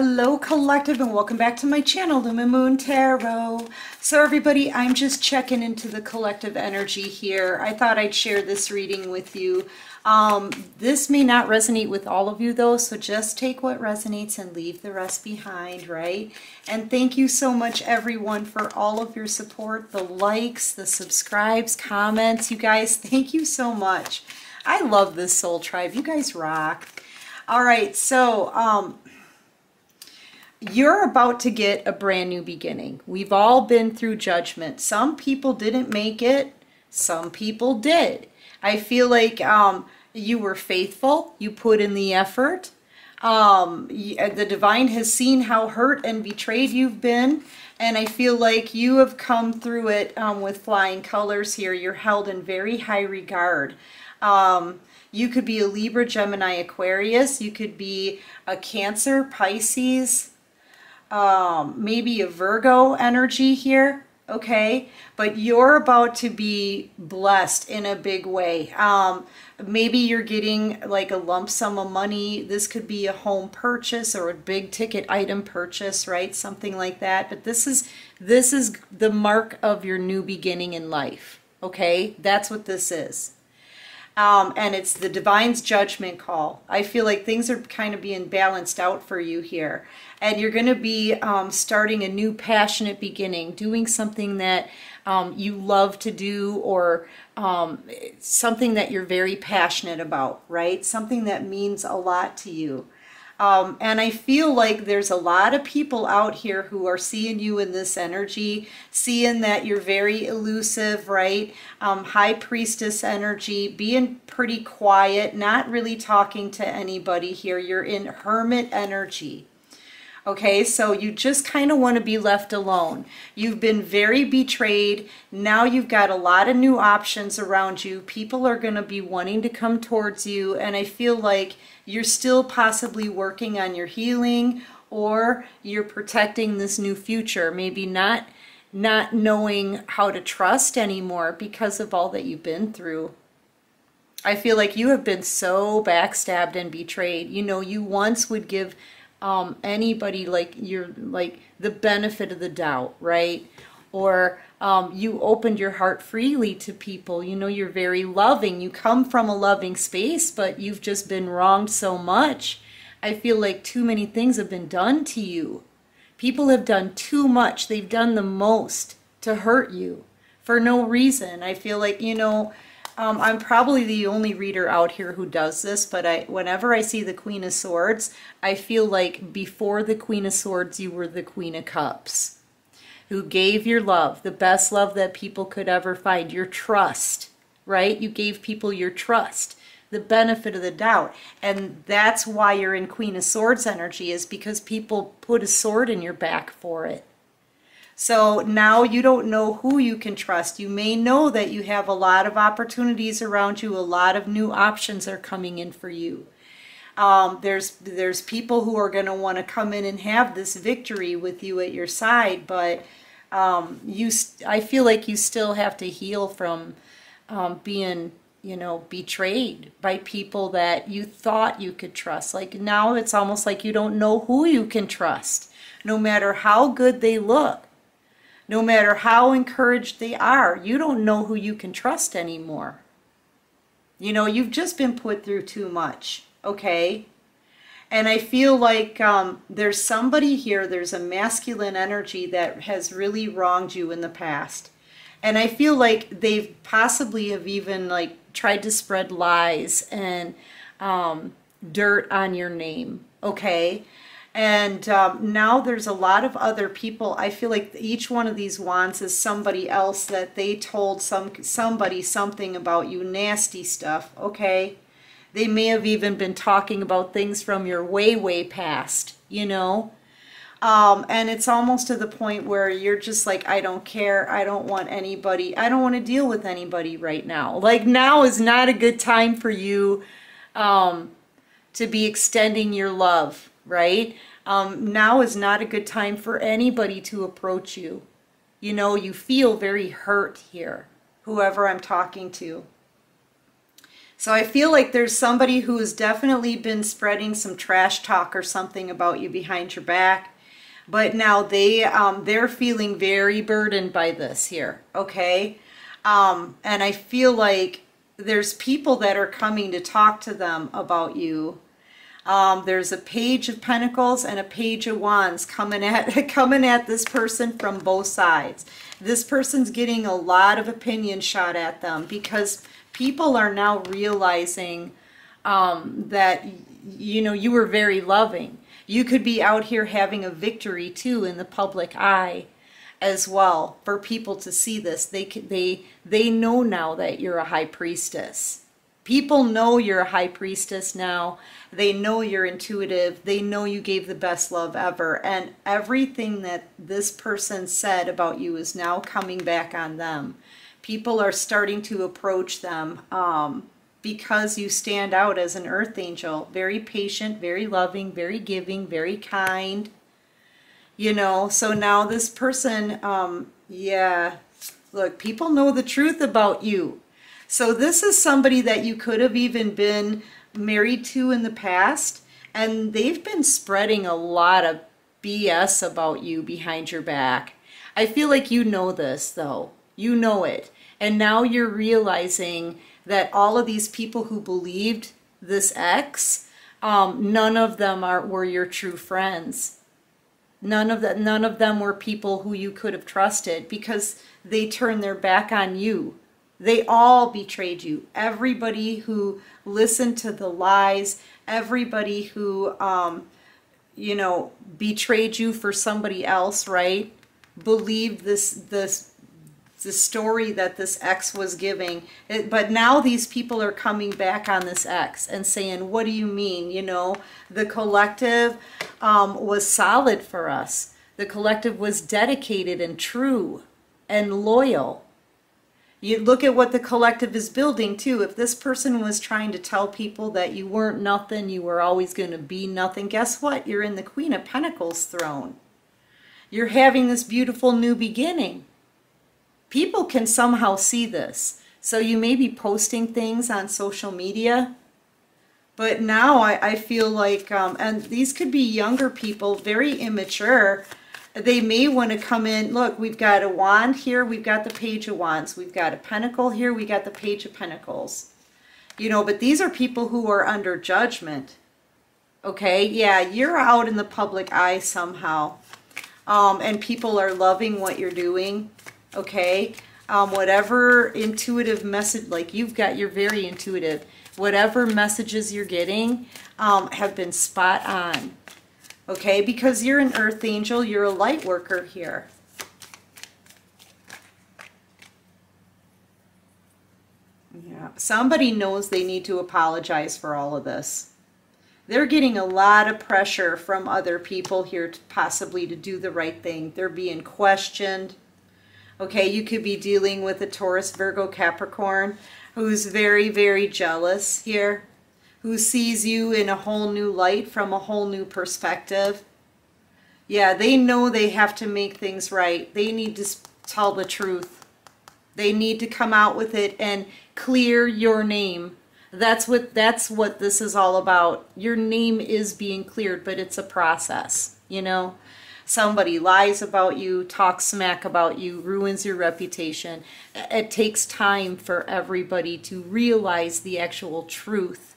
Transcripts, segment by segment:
Hello Collective and welcome back to my channel, Lumen Moon Tarot. So everybody, I'm just checking into the collective energy here. I thought I'd share this reading with you. Um, this may not resonate with all of you though, so just take what resonates and leave the rest behind, right? And thank you so much everyone for all of your support, the likes, the subscribes, comments. You guys, thank you so much. I love this soul tribe. You guys rock. All right, so um, you're about to get a brand new beginning. We've all been through judgment. Some people didn't make it, some people did. I feel like um, you were faithful, you put in the effort. Um, uh, the divine has seen how hurt and betrayed you've been, and I feel like you have come through it um, with flying colors here. You're held in very high regard. Um, you could be a Libra, Gemini, Aquarius. You could be a Cancer, Pisces, um, maybe a Virgo energy here, okay? But you're about to be blessed in a big way. Um, maybe you're getting like a lump sum of money. This could be a home purchase or a big ticket item purchase, right? Something like that. But this is this is the mark of your new beginning in life, okay? That's what this is. Um, and it's the divine's judgment call. I feel like things are kind of being balanced out for you here. And you're going to be um, starting a new passionate beginning, doing something that um, you love to do or um, something that you're very passionate about, right? Something that means a lot to you. Um, and I feel like there's a lot of people out here who are seeing you in this energy, seeing that you're very elusive, right? Um, high priestess energy, being pretty quiet, not really talking to anybody here. You're in hermit energy. Okay, so you just kind of want to be left alone. You've been very betrayed. Now you've got a lot of new options around you. People are going to be wanting to come towards you. And I feel like you're still possibly working on your healing or you're protecting this new future. Maybe not not knowing how to trust anymore because of all that you've been through. I feel like you have been so backstabbed and betrayed. You know, you once would give um, anybody like you're like the benefit of the doubt, right? Or um, you opened your heart freely to people. You know, you're very loving. You come from a loving space, but you've just been wronged so much. I feel like too many things have been done to you. People have done too much. They've done the most to hurt you for no reason. I feel like, you know, um, I'm probably the only reader out here who does this, but I, whenever I see the Queen of Swords, I feel like before the Queen of Swords, you were the Queen of Cups, who gave your love, the best love that people could ever find, your trust, right? You gave people your trust, the benefit of the doubt. And that's why you're in Queen of Swords energy, is because people put a sword in your back for it. So now you don't know who you can trust. You may know that you have a lot of opportunities around you, a lot of new options are coming in for you. Um, there's there's people who are going to want to come in and have this victory with you at your side, but um, you I feel like you still have to heal from um, being you know betrayed by people that you thought you could trust. Like now it's almost like you don't know who you can trust, no matter how good they look no matter how encouraged they are, you don't know who you can trust anymore. You know, you've just been put through too much, okay? And I feel like um, there's somebody here, there's a masculine energy that has really wronged you in the past. And I feel like they've possibly have even like tried to spread lies and um, dirt on your name, okay? And um, now there's a lot of other people. I feel like each one of these wands is somebody else that they told some somebody something about you, nasty stuff, okay? They may have even been talking about things from your way, way past, you know? Um, and it's almost to the point where you're just like, I don't care. I don't want anybody. I don't want to deal with anybody right now. Like now is not a good time for you um, to be extending your love, right? Um, now is not a good time for anybody to approach you. You know, you feel very hurt here, whoever I'm talking to. So I feel like there's somebody who has definitely been spreading some trash talk or something about you behind your back. But now they um, they're feeling very burdened by this here, okay? Um, and I feel like there's people that are coming to talk to them about you. Um, there's a page of pentacles and a page of wands coming at coming at this person from both sides. This person's getting a lot of opinion shot at them because people are now realizing um, that you know you were very loving. You could be out here having a victory too in the public eye as well for people to see this. They they they know now that you're a high priestess. People know you're a high priestess now. They know you're intuitive. They know you gave the best love ever. And everything that this person said about you is now coming back on them. People are starting to approach them um, because you stand out as an earth angel. Very patient, very loving, very giving, very kind you know so now this person um yeah look people know the truth about you so this is somebody that you could have even been married to in the past and they've been spreading a lot of bs about you behind your back. I feel like you know this though. You know it. And now you're realizing that all of these people who believed this ex um, none of them are were your true friends. None of that none of them were people who you could have trusted because they turned their back on you. They all betrayed you. Everybody who listened to the lies, everybody who um, you know, betrayed you for somebody else, right? Believed this this the story that this ex was giving. It, but now these people are coming back on this ex and saying, what do you mean? You know, the collective um, was solid for us. The collective was dedicated and true and loyal. You look at what the collective is building too. If this person was trying to tell people that you weren't nothing, you were always going to be nothing, guess what? You're in the Queen of Pentacles throne. You're having this beautiful new beginning people can somehow see this. So you may be posting things on social media, but now I, I feel like, um, and these could be younger people, very immature. They may want to come in. Look, we've got a wand here. We've got the page of wands. We've got a pentacle here. We got the page of pentacles. You know, but these are people who are under judgment. Okay, yeah, you're out in the public eye somehow. Um, and people are loving what you're doing okay? Um, whatever intuitive message, like you've got, you're very intuitive. Whatever messages you're getting um, have been spot on, okay? Because you're an earth angel, you're a light worker here. Yeah, somebody knows they need to apologize for all of this. They're getting a lot of pressure from other people here to possibly to do the right thing. They're being questioned. Okay, you could be dealing with a Taurus, Virgo, Capricorn who's very, very jealous here, who sees you in a whole new light from a whole new perspective. Yeah, they know they have to make things right. They need to tell the truth. They need to come out with it and clear your name. That's what that's what this is all about. Your name is being cleared, but it's a process, you know? somebody lies about you, talks smack about you, ruins your reputation. It takes time for everybody to realize the actual truth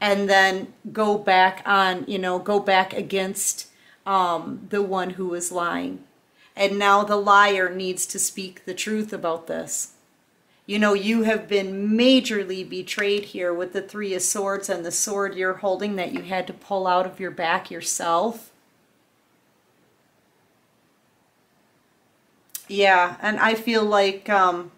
and then go back on, you know, go back against um, the one who is lying. And now the liar needs to speak the truth about this. You know, you have been majorly betrayed here with the Three of Swords and the sword you're holding that you had to pull out of your back yourself. Yeah, and I feel like um,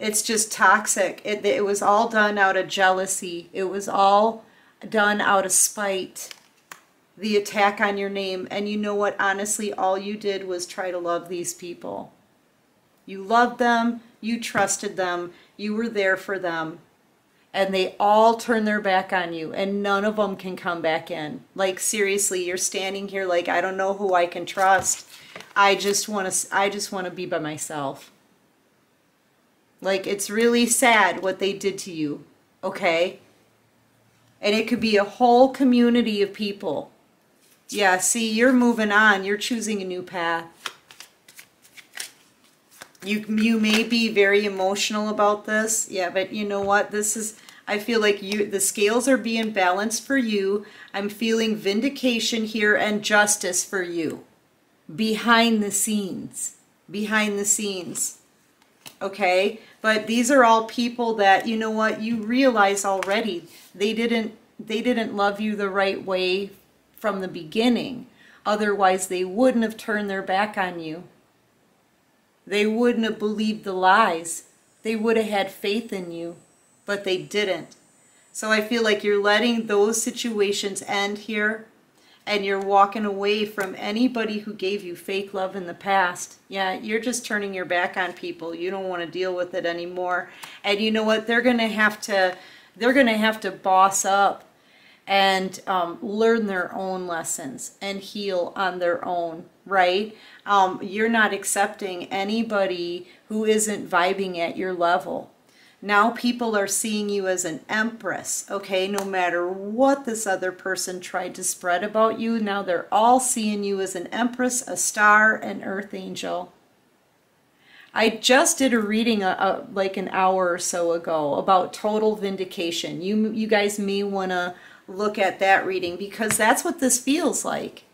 it's just toxic. It, it was all done out of jealousy. It was all done out of spite. The attack on your name. And you know what? Honestly, all you did was try to love these people. You loved them. You trusted them. You were there for them. And they all turn their back on you. And none of them can come back in. Like, seriously, you're standing here like, I don't know who I can trust I just want to I just want to be by myself. Like it's really sad what they did to you. Okay? And it could be a whole community of people. Yeah, see, you're moving on. You're choosing a new path. You, you may be very emotional about this. Yeah, but you know what? This is, I feel like you, the scales are being balanced for you. I'm feeling vindication here and justice for you. Behind the scenes. Behind the scenes. Okay? But these are all people that, you know what, you realize already they didn't they didn't love you the right way from the beginning. Otherwise, they wouldn't have turned their back on you. They wouldn't have believed the lies. They would have had faith in you, but they didn't. So I feel like you're letting those situations end here and you're walking away from anybody who gave you fake love in the past. Yeah, you're just turning your back on people. You don't want to deal with it anymore. And you know what? They're going to have to they're going to have to boss up and um, learn their own lessons and heal on their own, right? Um, you're not accepting anybody who isn't vibing at your level. Now people are seeing you as an empress, okay? No matter what this other person tried to spread about you, now they're all seeing you as an empress, a star, an earth angel. I just did a reading a, a, like an hour or so ago about total vindication. You you guys may want to look at that reading because that's what this feels like.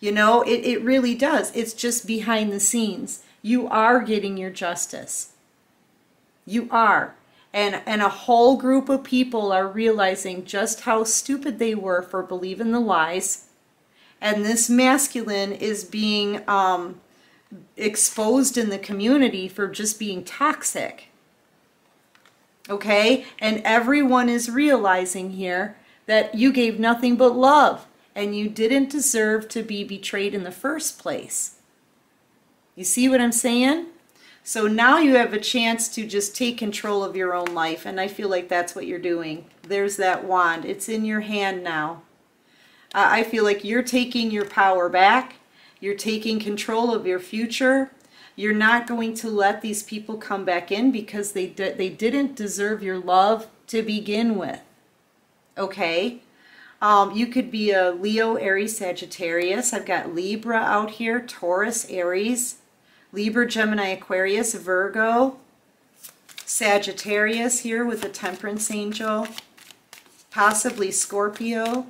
You know, it, it really does. It's just behind the scenes. You are getting your justice. You are. And, and a whole group of people are realizing just how stupid they were for believing the lies. And this masculine is being um, exposed in the community for just being toxic. Okay? And everyone is realizing here that you gave nothing but love and you didn't deserve to be betrayed in the first place. You see what I'm saying? So now you have a chance to just take control of your own life, and I feel like that's what you're doing. There's that wand. It's in your hand now. Uh, I feel like you're taking your power back. You're taking control of your future. You're not going to let these people come back in because they, they didn't deserve your love to begin with okay? Um, you could be a Leo, Aries, Sagittarius. I've got Libra out here, Taurus, Aries, Libra, Gemini, Aquarius, Virgo, Sagittarius here with the Temperance Angel, possibly Scorpio.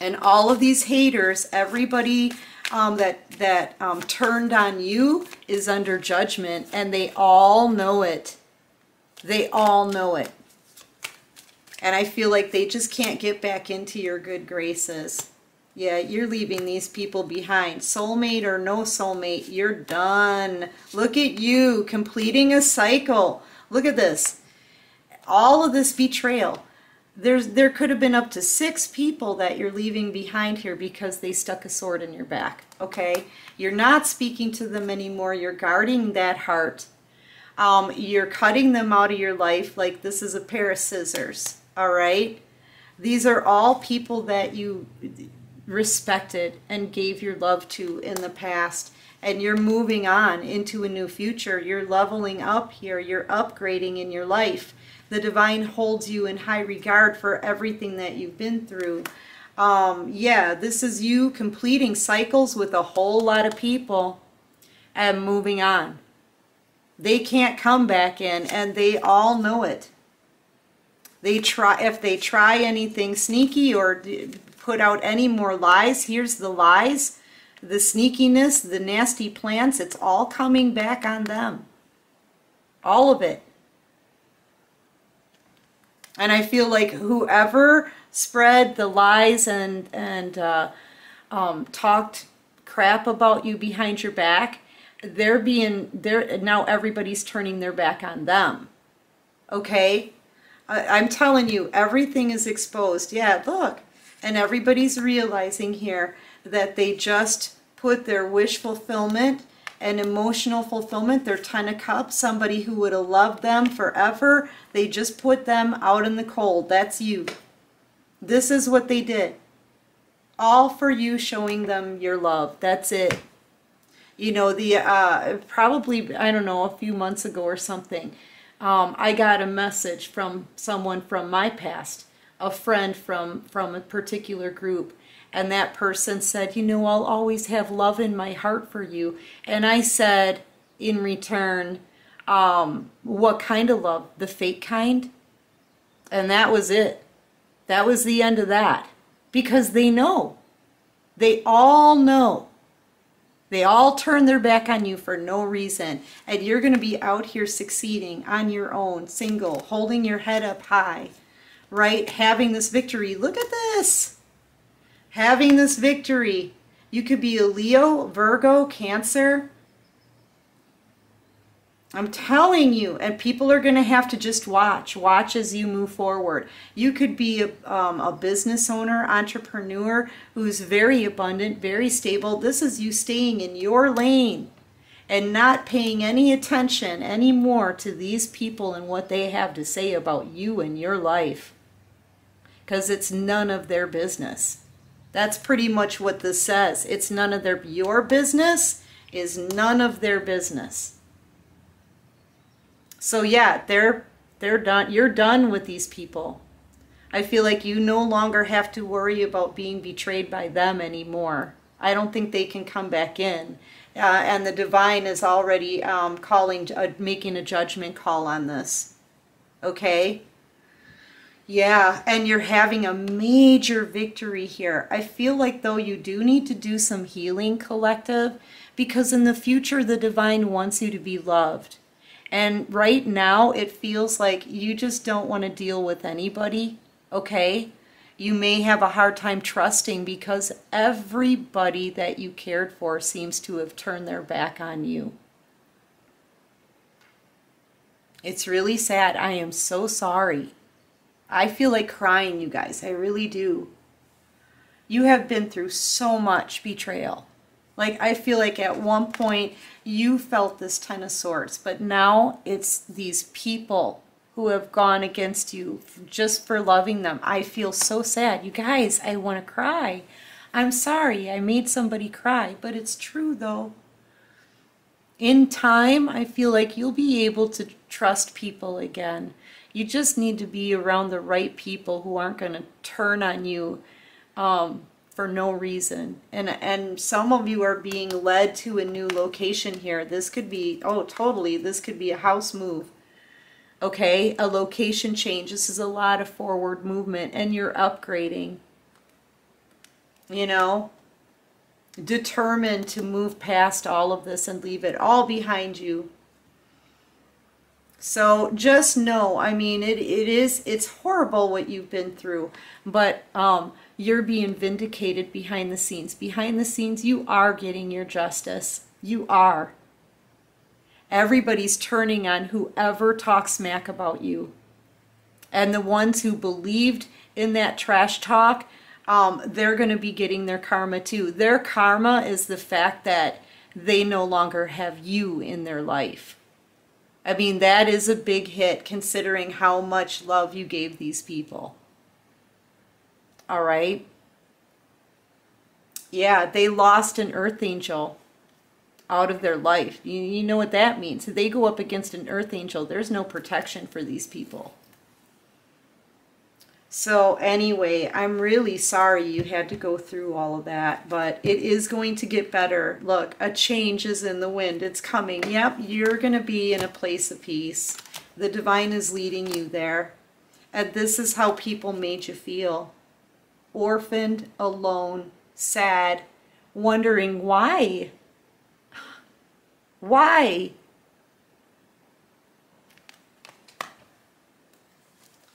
And all of these haters, everybody um, that, that um, turned on you is under judgment, and they all know it. They all know it. And I feel like they just can't get back into your good graces. Yeah, you're leaving these people behind. Soulmate or no soulmate, you're done. Look at you completing a cycle. Look at this. All of this betrayal. There's there could have been up to six people that you're leaving behind here because they stuck a sword in your back. Okay? You're not speaking to them anymore. You're guarding that heart. Um, you're cutting them out of your life like this is a pair of scissors, all right? These are all people that you respected and gave your love to in the past and you're moving on into a new future. You're leveling up here. You're upgrading in your life. The divine holds you in high regard for everything that you've been through. Um, yeah, this is you completing cycles with a whole lot of people and moving on. They can't come back in and they all know it. They try if they try anything sneaky or put out any more lies, here's the lies, the sneakiness, the nasty plans, it's all coming back on them. All of it. And I feel like whoever spread the lies and and uh, um, talked crap about you behind your back they're being they're now everybody's turning their back on them. Okay? I, am telling you everything is exposed. Yeah look and everybody's realizing here that they just put their wish fulfillment and emotional fulfillment their ten of cups somebody who would have loved them forever they just put them out in the cold. That's you. This is what they did. All for you showing them your love. That's it. You know, the uh, probably, I don't know, a few months ago or something, um, I got a message from someone from my past, a friend from, from a particular group. And that person said, You know, I'll always have love in my heart for you. And I said, in return, um, What kind of love? The fake kind? And that was it. That was the end of that. Because they know. They all know. They all turn their back on you for no reason. And you're going to be out here succeeding on your own, single, holding your head up high, right? Having this victory. Look at this. Having this victory. You could be a Leo, Virgo, Cancer, I'm telling you, and people are going to have to just watch. Watch as you move forward. You could be a, um, a business owner, entrepreneur who's very abundant, very stable. This is you staying in your lane and not paying any attention anymore to these people and what they have to say about you and your life. Because it's none of their business. That's pretty much what this says. It's none of their, your business is none of their business. So yeah, they're they're done. You're done with these people. I feel like you no longer have to worry about being betrayed by them anymore. I don't think they can come back in. Uh, and the divine is already um, calling, uh, making a judgment call on this. Okay? Yeah, and you're having a major victory here. I feel like though you do need to do some healing collective because in the future the divine wants you to be loved. And right now, it feels like you just don't want to deal with anybody, okay? You may have a hard time trusting because everybody that you cared for seems to have turned their back on you. It's really sad. I am so sorry. I feel like crying, you guys. I really do. You have been through so much betrayal. Like, I feel like at one point you felt this Ten of Swords, but now it's these people who have gone against you just for loving them. I feel so sad. You guys, I want to cry. I'm sorry I made somebody cry, but it's true though. In time, I feel like you'll be able to trust people again. You just need to be around the right people who aren't going to turn on you um, for no reason. And and some of you are being led to a new location here. This could be oh totally, this could be a house move. Okay, a location change. This is a lot of forward movement and you're upgrading. You know, determined to move past all of this and leave it all behind you. So just know, I mean, it, it is, it's horrible what you've been through, but um, you're being vindicated behind the scenes. Behind the scenes, you are getting your justice. You are. Everybody's turning on whoever talks smack about you. And the ones who believed in that trash talk, um, they're going to be getting their karma too. Their karma is the fact that they no longer have you in their life. I mean, that is a big hit considering how much love you gave these people. All right. Yeah, they lost an earth angel out of their life. You, you know what that means. If they go up against an earth angel, there's no protection for these people. So anyway, I'm really sorry you had to go through all of that, but it is going to get better. Look, a change is in the wind. It's coming. Yep, you're going to be in a place of peace. The divine is leading you there. And this is how people made you feel orphaned, alone, sad, wondering why. Why?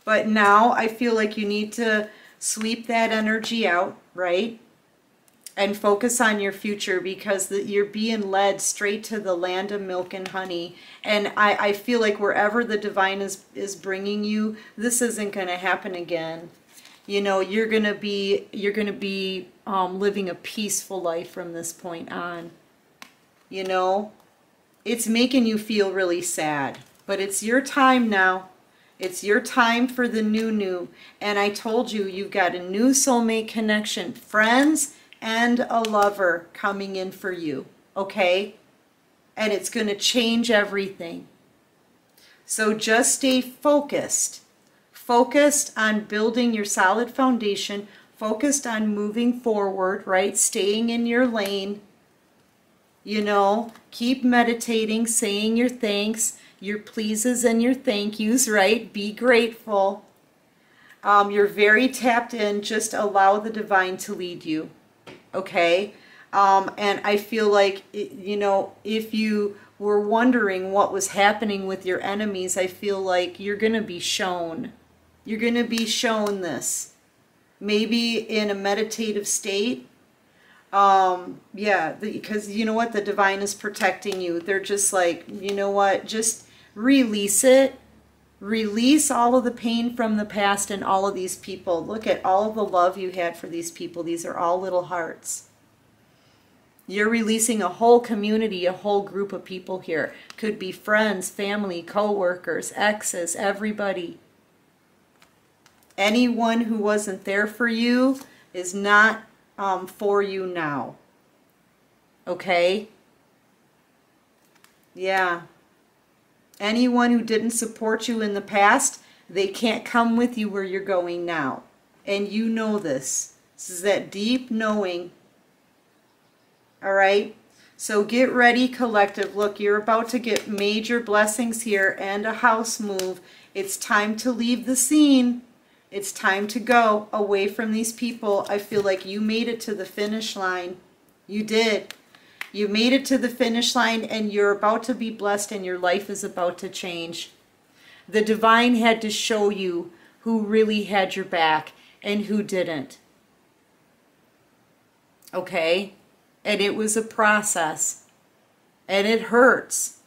But now I feel like you need to sweep that energy out, right? And focus on your future because the, you're being led straight to the land of milk and honey. And I, I feel like wherever the divine is, is bringing you, this isn't going to happen again you know you're gonna be you're gonna be um, living a peaceful life from this point on you know it's making you feel really sad but it's your time now it's your time for the new new and i told you you've got a new soulmate connection friends and a lover coming in for you okay? And it's going to change everything. So just stay focused. Focused on building your solid foundation, focused on moving forward, right? Staying in your lane. You know, keep meditating, saying your thanks, your pleases and your thank yous, right? Be grateful. Um, you're very tapped in. Just allow the divine to lead you. Okay? Um, and I feel like, you know, if you were wondering what was happening with your enemies, I feel like you're going to be shown. You're going to be shown this. Maybe in a meditative state. Um, yeah, because you know what? The divine is protecting you. They're just like, you know what? Just release it. Release all of the pain from the past and all of these people. Look at all the love you had for these people. These are all little hearts. You're releasing a whole community, a whole group of people here. Could be friends, family, co-workers, exes, everybody. Anyone who wasn't there for you is not um, for you now. Okay? Yeah. Anyone who didn't support you in the past, they can't come with you where you're going now. And you know this. This is that deep knowing. All right? So get ready, collective. Look, you're about to get major blessings here and a house move. It's time to leave the scene. It's time to go away from these people. I feel like you made it to the finish line. You did. You made it to the finish line and you're about to be blessed and your life is about to change. The divine had to show you who really had your back and who didn't. Okay? And it was a process. And it hurts.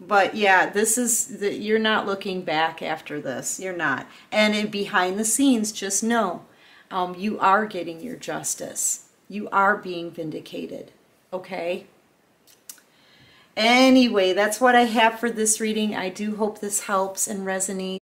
But yeah, this is the, you're not looking back after this. You're not. And in behind the scenes, just know um, you are getting your justice. You are being vindicated. Okay? Anyway, that's what I have for this reading. I do hope this helps and resonates.